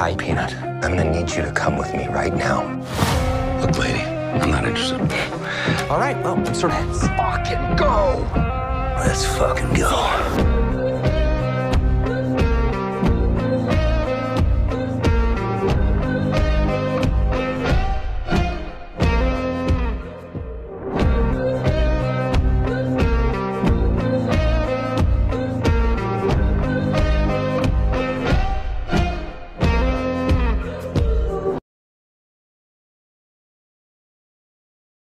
Hi, Peanut. I'm gonna need you to come with me right now. Look, lady, I'm not interested. All right, well, sort of. Let's fucking go! Let's fucking go.